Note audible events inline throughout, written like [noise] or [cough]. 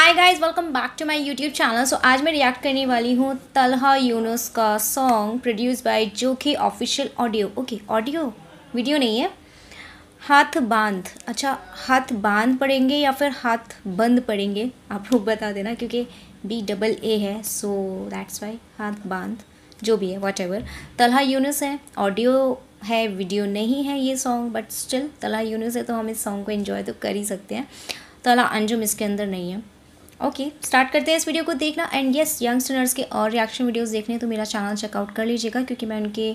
Hi guys welcome back to my YouTube channel so आज मैं react करने वाली हूँ तलहा यूनुस का song produce by Jokhi official audio okay audio video नहीं है. हाथ बाँध. अच्छा हाथ बाँध पड़ेंगे या फिर हाथ बंद पड़ेंगे? आप लोग बता देना क्योंकि बी डबल ए है सो दैट्स वाई हाथ बाँध, जो भी है वॉट एवर तलहा यूनुस है. ऑडियो है वीडियो नहीं है ये song but still Talha Younus है तो हम इस सॉन्ग को इन्जॉय तो कर ही सकते हैं. तला अंजुम इसके अंदर नहीं है. ओके okay, स्टार्ट करते हैं इस वीडियो को देखना. एंड यस यंगस्टर्स के और रिएक्शन वीडियोस देखने तो मेरा चैनल चेकआउट कर लीजिएगा क्योंकि मैं उनके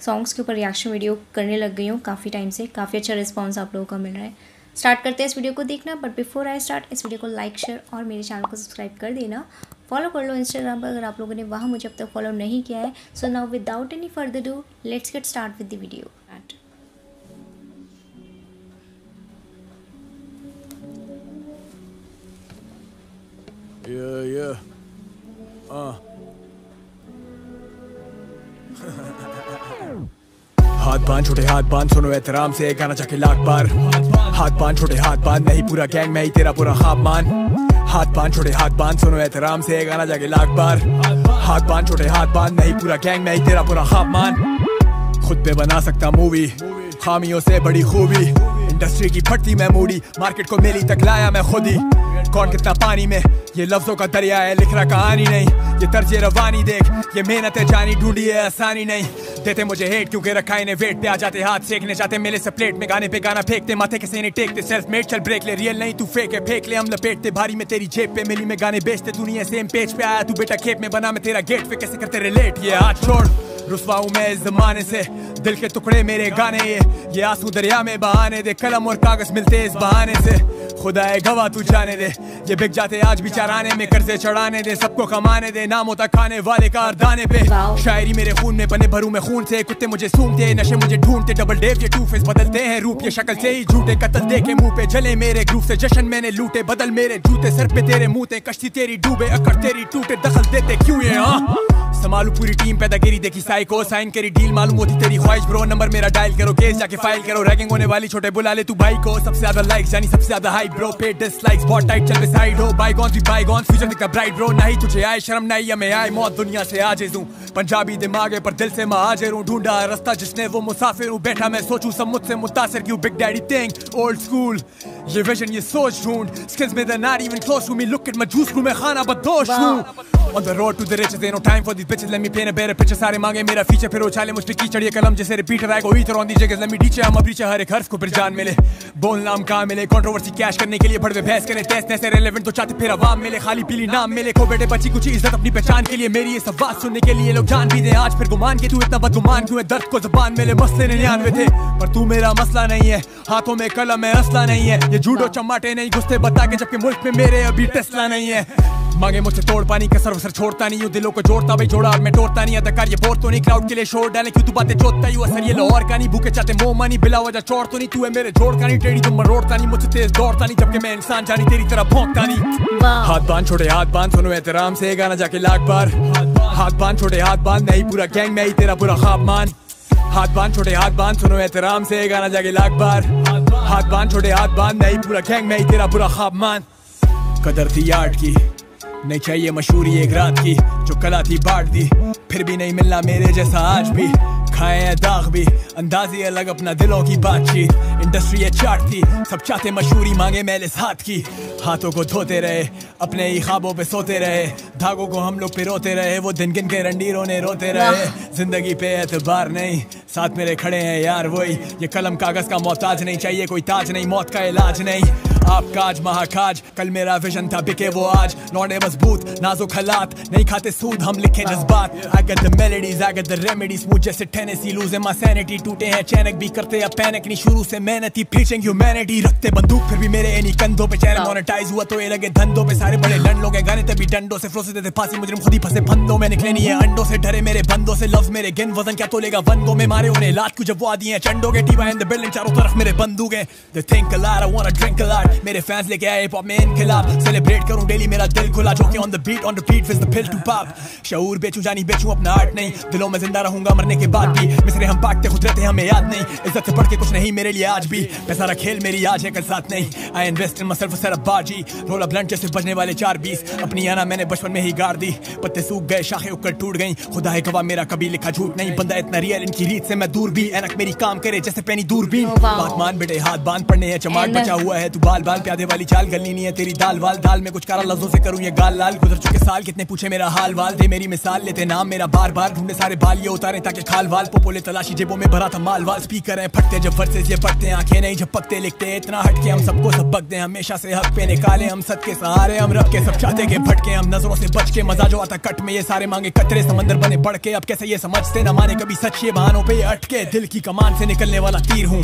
सॉन्ग्स के ऊपर रिएक्शन वीडियो करने लग गई हूँ काफ़ी टाइम से. काफ़ी अच्छा रिस्पॉन्स आप लोगों का मिल रहा है. स्टार्ट करते हैं इस वीडियो को देखना बट बिफोर आई स्टार्ट इस वीडियो को लाइक शेयर और मेरे चैनल को सब्सक्राइब कर देना. फॉलो कर लो इंस्टाग्राम पर अगर आप लोगों ने वहाँ मुझे अब तक फॉलो नहीं किया है. So now without any further do let's get start with the video Yeah, yeah. Uh. हाथ बाँध छोटे हाथ बाँध सुनो एहतराम से गाना जाके लाख बार। हाथ बाँध छोटे हाथ बाँध नहीं पूरा गैंग मैं ही तेरा पूरा खाब मान। हाथ बाँध छोटे हाथ बाँध सुनो एहतराम से गाना जाके लाख बार। हाथ बाँध छोटे हाथ बाँध नहीं पूरा गैंग मैं ही तेरा पूरा खाब मान। खुद पे बना सकता मूवी खामियों से बड़ी खूबी। इंडस्ट्री की फटती मैं मूडी। मार्केट को मेरी तक लाया मैं खुद ही। कौन कितना पानी में? ये लफ्जों का दरिया है, लिख रहा कहानी नहीं। ये तर्ज रवानी देख, ये मेहनत है जानी, ढूंढी है आसानी नहीं। देते मुझे हेट क्योंकि रखा इन्हें वेट पे आ जाते हाथ सेकने जाते, मेले से प्लेट में गाने पे गाना फेंकते, माथे के सीने टेकते सेल्फ मेड चल ब्रेक ले रियल नहीं, तू फेक है फेंक ले, हम लपेटते, भारी में तेरी जेब पे मिली, में गाने बेचते, दुनिया सेम पेज पे आया, तू बेटा खेप में बना, मैं तेरा गेट पे कैसे करते रिलेट ये हाथ छोड़ रुसवा हूँ मैं इस जमाने से। दिल के टुकड़े मेरे गाने, ये ये आँसू दरिया में बहाने दे, कलम और कागज़ मिलते इस बहाने से। खुदा गवा तू जाने दे। ये बिक जाते आज भी चराने में कर्जे चढ़ाने दे सबको कमाने दे नाम होता खाने वाले का दाने पे शायरी मेरे खून में बने भरू में खून से कुत्ते मुझे सूंघते नशे मुझे ढूंढते डबल डेव ये टू फेस बदलते हैं रूप ये शक्ल से ही झूठे कत्ल देखे मुँह पे जले मेरे ग्रुप से जश्न मैंने लूटे बदल मेरे जूते सर पे तेरे मुँह ते कश्ती तेरी डूबे अकर तेरी टूटे दखल देते क्यों ये हाँ? संभालू पूरी टीम पैदा पैदागिरी देखी साइको साइन करी डील मालूम होती तेरी ख्वाहिश ब्रो नंबर मेरा डायल करो केस जाके फ़ाइल करो रैगिंग होने वाली छोटे बुला ले तू भाई को सबसे ज़्यादा लाइक्स यानी सबसे ज़्यादा हाई ब्रो पे डिसलाइक्स बहुत टाइट चल पे साइड हो बाईगॉन भी बाईगॉन फ्यूचर दिखता ब्राइट ब्रो नहीं तुझे आए शर्म नहीं हमें आए मौत दुनिया से आजिज हूँ पंजाबी दिमाग है पर दिल से महाजिर हूँ ढूंढा रास्ता जिसने वो मुसाफिर हूँ। बैठा मैं सोचूं सब मुझसे मुतासर क्यों? Big daddy think old school ये विजन ये सोच ढूंढ। स्किल्स में they're not even close to me. Look at my juice crew मैं खाना बदोश हूँ। On the road to the riches, ain't no time for these bitches. Let me paint a better picture. सारे मांगे मेरा फीचर फिर उछाले मुझ पे कीचड़। ये कलम जैसे रिपीटर आएगा ईथर ऑन दी जगह। Let me teach हम अब हर एक हर्फ को फिर जान मिले। बोल नाम कहाँ मिले? कंट्रोवर्सी कैश करने के लिए भड़वे बहस करें। टेस्ट ऐसे रेलेवेंट तो चाहते फिर आवाम मिले, खाली पीली नाम मिले। खो बेटे बची कुछ इज़्ज़त अपनी पहचान के लिए। मेरी ये सब बात सुनने के लिए लोग जान भी दे। आज फिर गुमान के तू इतना बदगुमान क्यों है? दर्द को जबान मिले, मसले निन्यानवे थे। पर तू मेरा मसला नहीं है। हाथों में कलम है असला नहीं है। ये झूठो चमाटे नहीं घुसते, बता के जबकि मुल्क में मेरे अभी टेस्ला नहीं है। मांगे मुझसे तोड़ पानी का सर्वसर छोड़ता नहीं हूँ दिलों को जोड़ता भाई जोड़ा मैं तोड़ता नहीं अदाकार ये बोर तो नहीं क्राउड के लिए शोर डाले क्यों तू बातें जोतता ही असर ये लाहौर का नहीं भूखे चाहते मोह मानी बिला वजह चोर तो नहीं तू है मेरे जोड़ का नहीं टेढ़ी तुम मरोड़ता नहीं मुझसे तेज दौड़ता नहीं जबकि मैं इंसान जानी तेरी तरह भोंकता नहीं। हाथ बाँध छोटे हाथ बाँध सुनो एहतराम से गाना जाके लाख बार। हाथ बाँध छोटे हाथ बाँध नहीं पूरा गैंग मैं ही तेरा पूरा खाब मान। हाथ बाँध छोटे हाथ बाँध सुनो एहतराम से गाना जाके लाख बार। हाथ बाँध छोटे हाथ बाँध नहीं पूरा गैंग मैं ही तेरा पूरा खाब मान। कदर थी आर्ट की नहीं चाहिए मशहूरी एक रात की जो कला थी बांट दी। फिर भी नहीं मिलना मेरे जैसा आज भी। खाए हैं दाग भी अंदाजी अलग अपना दिलों की बातचीत। इंडस्ट्री ये चाट थी सब चाहते मशहूरी मांगे मेरे साथ की। हाथों को धोते रहे अपने ही ख्वाबों पे सोते रहे। धागों को हम लोग पिरोते रहे वो दिन गिन के रंडीरों ने रोते रहे। ज़िंदगी पे एतबार नहीं साथ मेरे खड़े हैं यार वही। ये कलम कागज़ का मोहताज नहीं चाहिए कोई ताज नहीं मौत का इलाज नहीं। आपका आज महाकाज। कल मेरा विजन था बिके वो आज। लौटे मज़बूत, नाजुक हालात। नहीं खाते सूद, हम लिखे जज्बात। I get the melodies, I get the remedies मुझ जैसे टेनेसी लूजे my sanity टूटे हैं चैनक भी करते हैं पैनिक नहीं शुरू से मेहनती preaching humanity रखते बंदूक, फिर भी मेरे इन्हीं कंधों पे चैनल मोनेटाइज हुआ। तो ये लगे धंधों पे सारे बड़े लंड लोग हैं गाने। तभी डंडों से फ्लो से देते फांसी। मुजरिम खुद ही फंसे फंदों में निकले नहीं है। अंडों से डरे मेरे बंदों से लफ्ज मेरे। गिन वज़न क्या तोलेगा बंदों में? मारे उन्हें लात क्यों जब वो आदि हैं? चंडों के टीवा इन द बिल्डिंग चारों तरफ़ मेरे बंदूक हैं। They think a lot, I wanna drink a lot मेरे फैंस लेके आए पॉप में इनकलाब सेलिब्रेट करूँ डेली मेरा दिल खुला जो कि on the beat on repeat with the pill to pop शऊर बेचूं जानी बेचूं अपना आर्ट नहीं। दिलों में ज़िंदा रहूँगा मरने के बाद भी। मिसरे हम पाकते खुद रहते हमें याद नहीं। इज़्ज़त से बढ़ के कुछ नहीं मेरे लिए आज भी। पैसा खेल मेरी आज है कल साथ नहीं। आई इन्वेस्ट इन मसल्फ सेट बाजी रोला ब्लंट जैसे बजने वाले चार बीस अपनी आना मैंने बचपन में ही गाड़ दी। पत्ते सूख गए शाखें उकर टूट गई। खुदा है गवाह मेरा कभी लिखा झूठ नहीं। बंदा इतना रियल इनकी रीत से मैं दूर भी। एनक मेरी काम करे जैसे पैनी दूरबीन। Oh, wow. बात मान बेटे हाथ बाँध पड़ने हैं चमाट बचा हुआ है तू बाल बाल प्यादे वाली चाल गलनी नहीं है तेरी दाल। वाल दाल में कुछ कारा लफ्जों से करूँ ये गाल लाल। गुजर चुके साल, कितने पूछे मेरा हाल वाल। दे मेरी मिसाल, लेते नाम मेरा बार बार। ढूंढे सारे बाल ये उतारे ताकि खाल वाल। पोपोले तलाशी जेबों में भरा था माल वाल। स्पीकर है, फटते जब वर्सेस ये पढ़ते आँखें नहीं झपकते लिखते इतना हटके हम सबको सबक दे हमेशा से हक पे निकाले हम सद के सहारे। हम रब के सब चाहते के भटके हम नज़रों से बच के। मज़ा जो आता कट में ये सारे मांगे कतरे। समंदर बने बढ़ के। अब कैसे ये समझते? न माने कभी सच ये बहानों पे अटके। दिल की कमान से निकलने वाला तीर हूँ।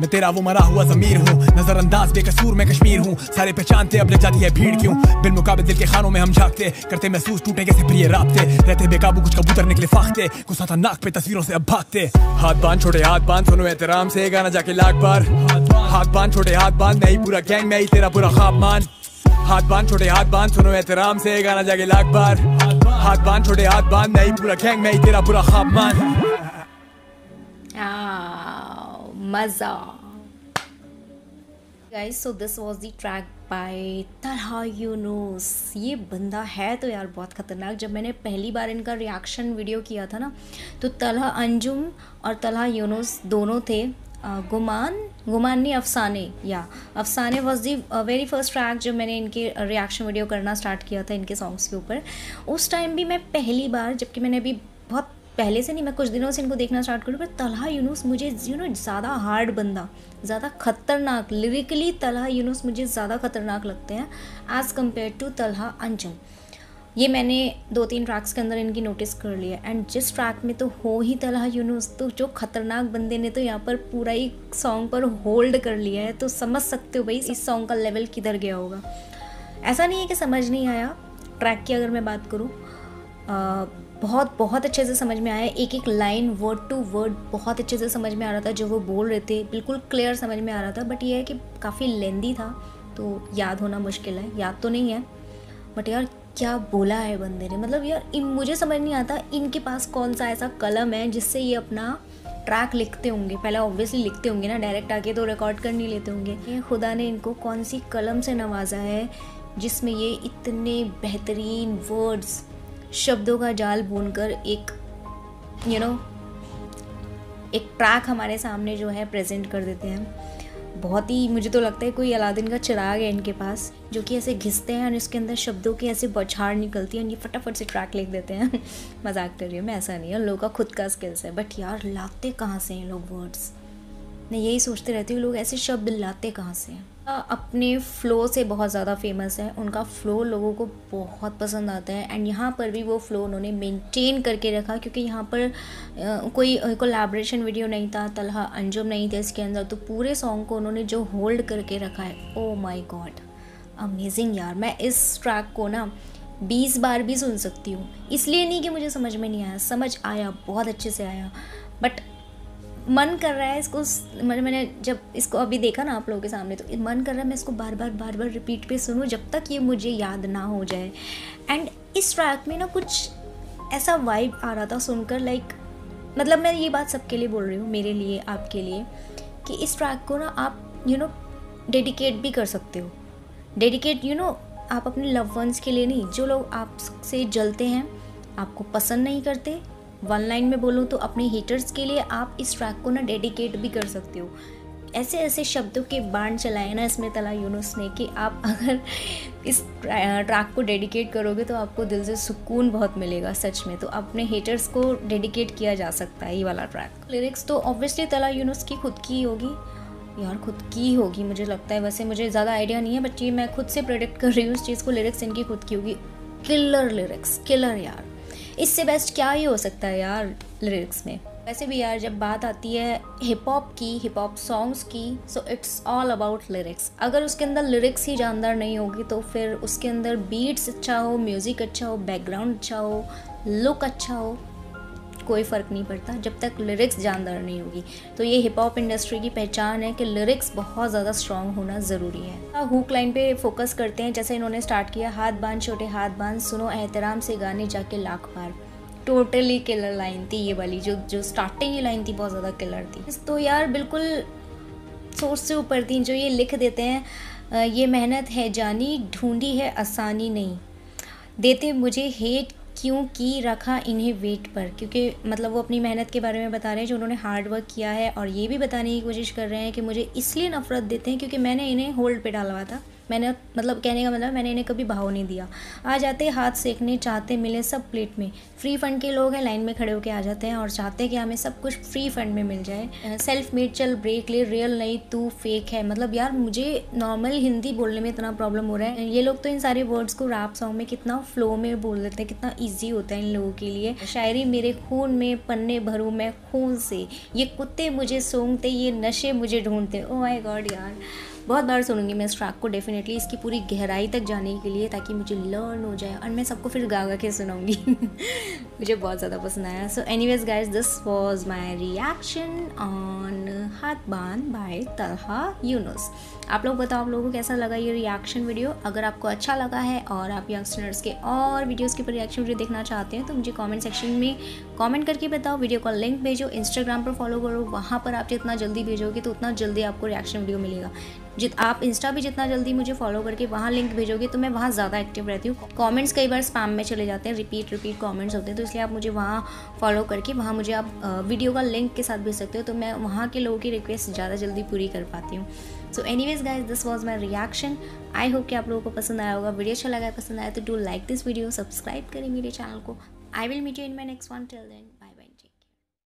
मैं तेरा वो मरा हुआ जमीर हूँ। नजरअंदाज, बेकसूर मैं कश्मीर हूँ। सारे पहचानते, अब जाती है भीड़ क्यों? बिल मुकाबले दिल के खानों में हम झांकते। करते महसूस टूटे कैसे प्रिय राबते। रहते बेकाबू, कुछ कबूतर निकले फाखते गुस्सा था नाक पे तस्वीरों से अब भागते। हाथ बाँध, छोटे हाथ बाँध, सुनो एहतराम से, गाना जाके लाख बार। हाथ बाँध, छोटे हाथ बाँध, नहीं पूरा गैंग, मैं ही तेरा पूरा खाब मान। हाथ बाँध, छोटे हाथ बाँध, सुनो एहतराम से, गाना जाके लाख बार। हाथ बाँध, छोटे हाथ बाँध, नहीं पूरा गैंग, मैं ही तेरा पूरा खाब मान। मज़ा। Guys so this was the track by Talha Younus ये बंदा है तो यार बहुत ख़तरनाक। जब मैंने पहली बार इनका रिएक्शन वीडियो किया था ना तो तलहा अंजुम और तलहा यूनुस दोनों थे। गुमान? गुमान नहीं, अफसाने। या, अफसाने was the very first track जब मैंने इनके रिएक्शन वीडियो करना स्टार्ट किया था इनके सॉन्ग्स के ऊपर। उस टाइम भी मैं पहली बार, जबकि मैंने अभी बहुत पहले से नहीं, मैं कुछ दिनों से इनको देखना स्टार्ट करूँ, पर तलहा यूनुस मुझे यू नो ज़्यादा हार्ड बंदा, ज़्यादा खतरनाक लिरिकली तलहा यूनुस मुझे ज़्यादा खतरनाक लगते हैं एज़ कंपेयर टू तलहा अंचल। ये मैंने दो तीन ट्रैक्स के अंदर इनकी नोटिस कर लिया एंड जिस ट्रैक में तो हो ही तलहा यूनुस तो जो खतरनाक बंदे ने तो यहाँ पर पूरा ही सॉन्ग पर होल्ड कर लिया है तो समझ सकते हो भाई, इस सॉन्ग का लेवल किधर गया होगा। ऐसा नहीं है कि समझ नहीं आया ट्रैक की अगर मैं बात करूँ बहुत बहुत अच्छे से समझ में आया। एक एक लाइन वर्ड टू वर्ड बहुत अच्छे से समझ में आ रहा था, जो वो बोल रहे थे। बिल्कुल क्लियर समझ में आ रहा था बट ये है कि काफ़ी लेंदी था तो याद होना मुश्किल है। याद तो नहीं है बट यार क्या बोला है बंदे ने? मतलब यार, इन, मुझे समझ नहीं आता, इनके पास कौन सा ऐसा कलम है, जिससे ये अपना ट्रैक लिखते होंगे। पहले ऑब्वियसली लिखते होंगे ना डायरेक्ट आके तो रिकॉर्ड कर नहीं लेते होंगे। खुदा ने इनको कौन सी कलम से नवाजा है, जिसमें ये इतने बेहतरीन वर्ड्स शब्दों का जाल बुनकर एक यू you नो know, एक ट्रैक हमारे सामने जो है प्रेजेंट कर देते हैं। बहुत ही मुझे तो लगता है कोई अलादीन का चिराग है इनके पास जो कि ऐसे घिसते हैं और इसके अंदर शब्दों की ऐसे बौछार निकलती है और ये फटाफट से ट्रैक लिख देते हैं। [laughs] मज़ाक कर रही हूँ मैं ऐसा नहीं है। लोगों का खुद का स्किल्स है। बट यार लाते कहाँ से हैं लोग वर्ड्स मैं यही सोचते रहती हूँ, लोग ऐसे शब्द लाते कहाँ से अपने फ़्लो से बहुत ज़्यादा फ़ेमस है। उनका फ़्लो लोगों को बहुत पसंद आता है। एंड यहाँ पर भी वो फ़्लो उन्होंने मेंटेन करके रखा क्योंकि यहाँ पर कोई कोलैबोरेशन वीडियो नहीं था, तलहा अंजुम नहीं थे इसके अंदर। तो पूरे सॉन्ग को उन्होंने जो होल्ड करके रखा है ओ माई गॉड अमेजिंग यार। मैं इस ट्रैक को ना बीस बार भी सुन सकती हूँ। इसलिए नहीं कि मुझे समझ में नहीं आया, समझ आया, बहुत अच्छे से आया। बट मन कर रहा है इसको मतलब मैंने जब इसको अभी देखा ना आप लोगों के सामने तो मन कर रहा है मैं इसको बार बार बार बार रिपीट पे सुनूं जब तक ये मुझे याद ना हो जाए। एंड इस ट्रैक में ना कुछ ऐसा वाइब आ रहा था सुनकर लाइक मतलब मैं ये बात सबके लिए बोल रही हूँ, मेरे लिए, आपके लिए, कि इस ट्रैक को ना आप यू नो डेडिकेट भी कर सकते हो। डेडिकेट यू नो आप अपने लव वंस के लिए नहीं, जो लोग आपसे जलते हैं, आपको पसंद नहीं करते वन लाइन में बोलूँ तो अपने हीटर्स के लिए आप इस ट्रैक को ना डेडिकेट भी कर सकते हो। ऐसे ऐसे शब्दों के बाण चलाए ना इसमें तला यूनुस ने कि आप [laughs] अगर इस ट्रैक को डेडिकेट करोगे तो आपको दिल से सुकून बहुत मिलेगा सच में। तो अपने हेटर्स को डेडिकेट किया जा सकता है ये वाला ट्रैक लिरिक्स तो ऑब्वियसली तला यूनुस की खुद की होगी। यार, खुद की होगी मुझे लगता है। वैसे मुझे ज़्यादा आइडिया नहीं है बट ये मैं खुद से प्रोडिक्ट कर रही हूँ इस चीज़ को लिरिक्स इनकी खुद की होगी। किलर लिरिक्स किलर यार। इससे बेस्ट क्या ही हो सकता है यार लिरिक्स में? वैसे भी यार जब बात आती है हिप हॉप की हिप हॉप सॉन्ग्स की so it's all about lyrics अगर उसके अंदर लिरिक्स ही जानदार नहीं होगी तो फिर उसके अंदर बीट्स अच्छा हो म्यूज़िक अच्छा हो बैकग्राउंड अच्छा हो लुक अच्छा हो कोई फ़र्क नहीं पड़ता, जब तक लिरिक्स जानदार नहीं होगी। तो ये हिप हॉप इंडस्ट्री की पहचान है कि लिरिक्स बहुत ज़्यादा स्ट्रॉन्ग होना ज़रूरी है। हुक लाइन पे फोकस करते हैं, जैसे इन्होंने स्टार्ट किया, हाथ बाँध, छोटे हाथ बाँध, सुनो एहतराम से गाने जाके लाख पार टोटली किलर लाइन थी ये वाली, जो जो स्टार्टिंग की लाइन थी, बहुत ज़्यादा किलर थी। तो यार, बिल्कुल सोच से ऊपर थी, जो ये लिख देते हैं ये मेहनत है जानी, ढूंढी है आसानी नहीं। देते मुझे हेट क्यों की रखा इन्हें वेट पर? क्योंकि मतलब वो अपनी मेहनत के बारे में बता रहे हैं, जो उन्होंने हार्ड वर्क किया है और ये भी बताने की कोशिश कर रहे हैं कि मुझे इसलिए नफ़रत देते हैं क्योंकि मैंने इन्हें होल्ड पे डालवा था। मैंने मतलब कहने का मतलब मैंने इन्हें कभी भाव नहीं दिया। आ जाते हाथ सेकने, चाहते मिले सब प्लेट में। फ्री फंड के लोग हैं, लाइन में खड़े होकर आ जाते हैं और चाहते हैं कि हमें सब कुछ फ्री फंड में मिल जाए। सेल्फ मेड चल ब्रेक ले रियल नहीं, तू फेक है। मतलब यार, मुझे नॉर्मल हिंदी बोलने में इतना प्रॉब्लम हो रहा है। ये लोग तो इन सारे वर्ड्स को रैप सॉन्ग में कितना फ्लो में बोल देते हैं, कितना ईजी होता है इन लोगों के लिए। शायरी मेरे खून में, पन्ने भरूँ मैं खून से। ये कुत्ते मुझे सूंघते ये नशे मुझे ढूंढते। ओ माई गॉड यार। बहुत बार सुनूँगी मैं इस ट्रैक को डेफिनेटली इसकी पूरी गहराई तक जाने के लिए ताकि मुझे लर्न हो जाए और मैं सबको फिर गा गा के सुनाऊँगी। [laughs] मुझे बहुत ज़्यादा पसंद आया। So anyways guys this was my reaction on हाथ बान बाय तलहा यूनुस आप लोग बताओ, आप लोगों को कैसा लगा ये रिएक्शन वीडियो अगर आपको अच्छा लगा है और आप यंगस्टर्स के और वीडियोज़ के पर रिएक्शन वीडियो देखना चाहते हैं तो मुझे कमेंट सेक्शन में कमेंट करके बताओ। वीडियो का लिंक भेजो इंस्टाग्राम पर फॉलो करो, वहाँ पर आप जितना जल्दी भेजोगे तो उतना जल्दी आपको रिएक्शन वीडियो मिलेगा। जित, आप इंस्टा भी जितना जल्दी मुझे फॉलो करके वहाँ लिंक भेजोगे तो मैं वहाँ ज़्यादा एक्टिव रहती हूँ। कॉमेंट्स कई बार स्पैम में चले जाते हैं रिपीट रिपीट कॉमेंट्स होते हैं तो इसलिए आप मुझे वहाँ फॉलो करके, वहाँ मुझे आप वीडियो का लिंक के साथ भेज सकते हो तो मैं वहाँ के लोगों की रिक्वेस्ट ज़्यादा जल्दी पूरी कर पाती हूँ। So anyways guys this was my reaction I hope कि आप लोगों को पसंद आया होगा वीडियो अच्छा लगा पसंद आया तो do like this video subscribe करें मेरे चैनल को। I will meet you in my next one till then